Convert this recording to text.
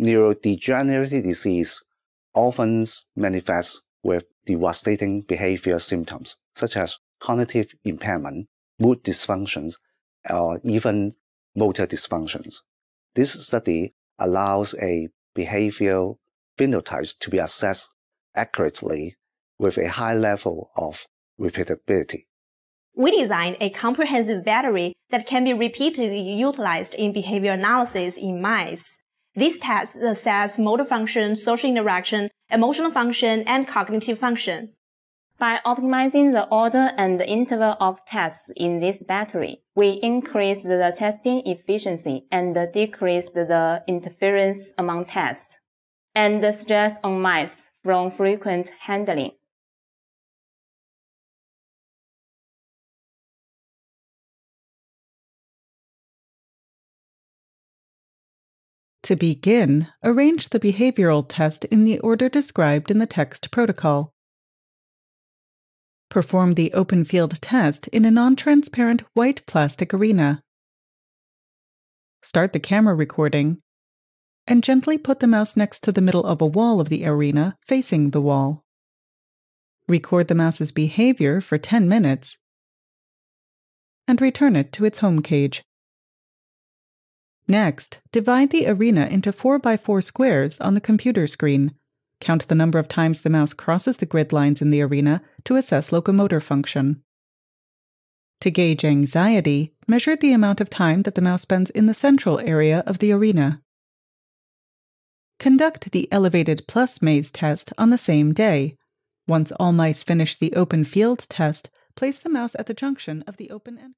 neurodegenerative disease often manifests with devastating behavior symptoms such as cognitive impairment, mood dysfunctions, or even motor dysfunctions. This study allows a behavioral phenotype to be assessed accurately with a high level of repeatability. We designed a comprehensive battery that can be repeatedly utilized in behavior analysis in mice. These tests assess motor function, social interaction, emotional function, and cognitive function. By optimizing the order and the interval of tests in this battery, we increased the testing efficiency and decreased the interference among tests and the stress on mice from frequent handling. To begin, arrange the behavioral test in the order described in the text protocol. Perform the open field test in a non-transparent white plastic arena. Start the camera recording and gently put the mouse next to the middle of a wall of the arena facing the wall. Record the mouse's behavior for 10 minutes and return it to its home cage. Next, divide the arena into 4x4 squares on the computer screen. Count the number of times the mouse crosses the grid lines in the arena to assess locomotor function. To gauge anxiety, measure the amount of time that the mouse spends in the central area of the arena. Conduct the elevated plus maze test on the same day. Once all mice finish the open field test, place the mouse at the junction of the open and